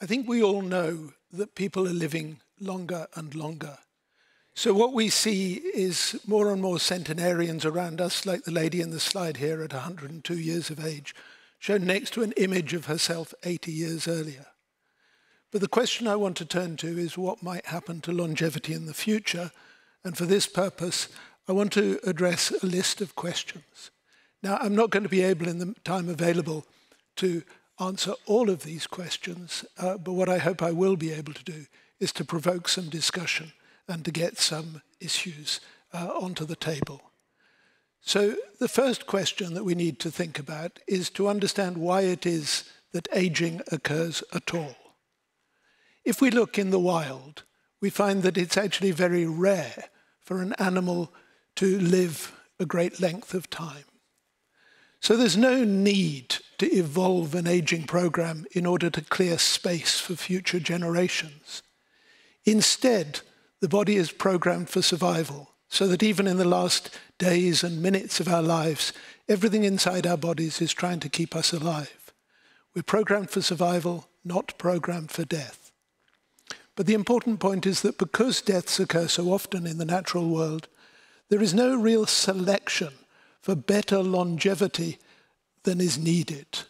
I think we all know that people are living longer and longer. So what we see is more and more centenarians around us, like the lady in the slide here at 102 years of age, shown next to an image of herself 80 years earlier. But the question I want to turn to is what might happen to longevity in the future. And for this purpose, I want to address a list of questions. Now, I'm not going to be able in the time available to answer all of these questions, uh, but what I hope I will be able to do is to provoke some discussion and to get some issues uh, onto the table. So the first question that we need to think about is to understand why it is that aging occurs at all. If we look in the wild, we find that it's actually very rare for an animal to live a great length of time. So there's no need to evolve an aging program in order to clear space for future generations. Instead, the body is programmed for survival, so that even in the last days and minutes of our lives, everything inside our bodies is trying to keep us alive. We're programmed for survival, not programmed for death. But the important point is that because deaths occur so often in the natural world, there is no real selection for better longevity than is needed.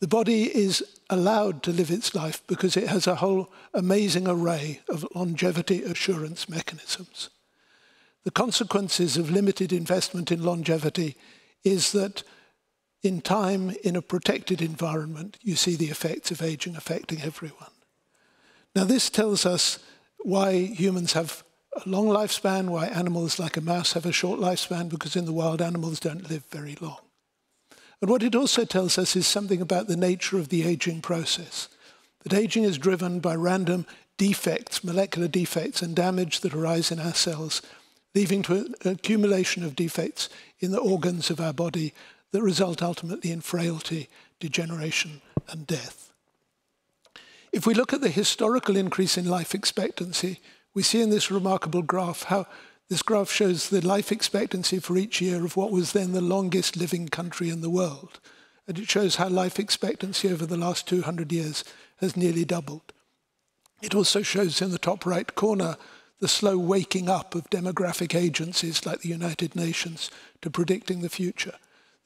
The body is allowed to live its life because it has a whole amazing array of longevity assurance mechanisms. The consequences of limited investment in longevity is that in time, in a protected environment, you see the effects of aging affecting everyone. Now, this tells us why humans have a long lifespan, why animals like a mouse have a short lifespan, because in the wild, animals don't live very long. And what it also tells us is something about the nature of the aging process. That aging is driven by random defects, molecular defects, and damage that arise in our cells, leading to an accumulation of defects in the organs of our body that result ultimately in frailty, degeneration, and death. If we look at the historical increase in life expectancy, we see in this remarkable graph how this graph shows the life expectancy for each year of what was then the longest living country in the world. And it shows how life expectancy over the last 200 years has nearly doubled. It also shows in the top right corner the slow waking up of demographic agencies like the United Nations to predicting the future.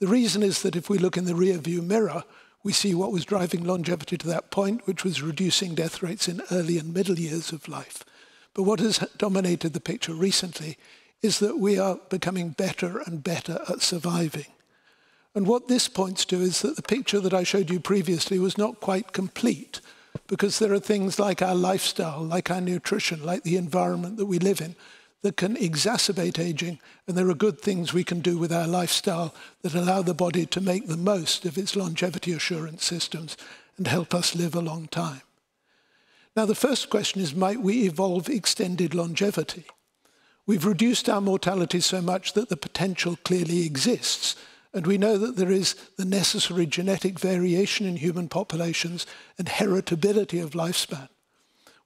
The reason is that if we look in the rear view mirror, we see what was driving longevity to that point, which was reducing death rates in early and middle years of life. But what has dominated the picture recently is that we are becoming better and better at surviving. And what this points to is that the picture that I showed you previously was not quite complete because there are things like our lifestyle, like our nutrition, like the environment that we live in that can exacerbate aging. And there are good things we can do with our lifestyle that allow the body to make the most of its longevity assurance systems and help us live a long time. Now, the first question is might we evolve extended longevity? We've reduced our mortality so much that the potential clearly exists. And we know that there is the necessary genetic variation in human populations and heritability of lifespan.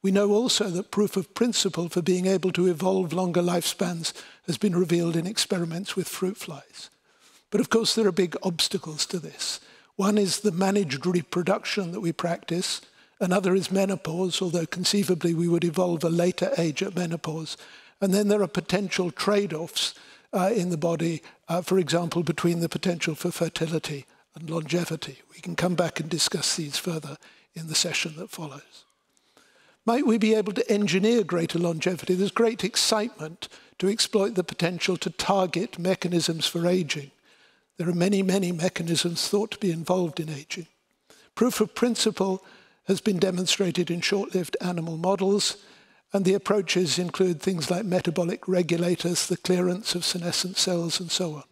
We know also that proof of principle for being able to evolve longer lifespans has been revealed in experiments with fruit flies. But of course, there are big obstacles to this. One is the managed reproduction that we practice, Another is menopause, although conceivably we would evolve a later age at menopause. And then there are potential trade-offs uh, in the body, uh, for example, between the potential for fertility and longevity. We can come back and discuss these further in the session that follows. Might we be able to engineer greater longevity? There's great excitement to exploit the potential to target mechanisms for aging. There are many, many mechanisms thought to be involved in aging. Proof of principle has been demonstrated in short-lived animal models, and the approaches include things like metabolic regulators, the clearance of senescent cells, and so on.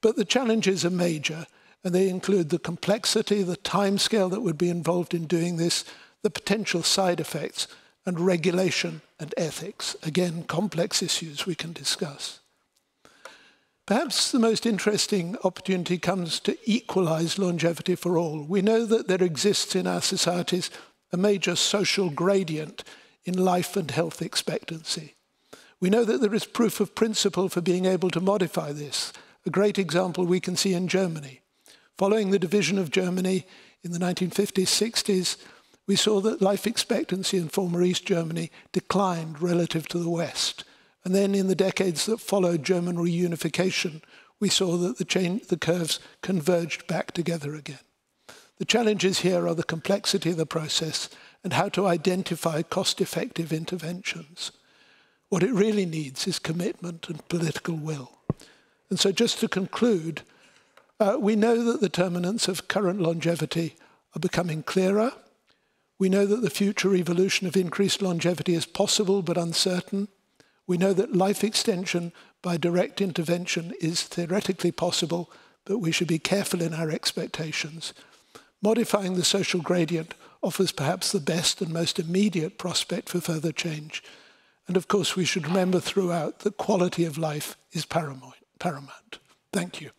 But the challenges are major, and they include the complexity, the timescale that would be involved in doing this, the potential side effects, and regulation and ethics. Again, complex issues we can discuss. Perhaps the most interesting opportunity comes to equalize longevity for all. We know that there exists in our societies a major social gradient in life and health expectancy. We know that there is proof of principle for being able to modify this. A great example we can see in Germany. Following the division of Germany in the 1950s, 60s, we saw that life expectancy in former East Germany declined relative to the West. And then in the decades that followed German reunification, we saw that the, chain, the curves converged back together again. The challenges here are the complexity of the process and how to identify cost-effective interventions. What it really needs is commitment and political will. And so just to conclude, uh, we know that the determinants of current longevity are becoming clearer. We know that the future evolution of increased longevity is possible but uncertain. We know that life extension by direct intervention is theoretically possible, but we should be careful in our expectations. Modifying the social gradient offers perhaps the best and most immediate prospect for further change. And of course, we should remember throughout that quality of life is paramount. Thank you.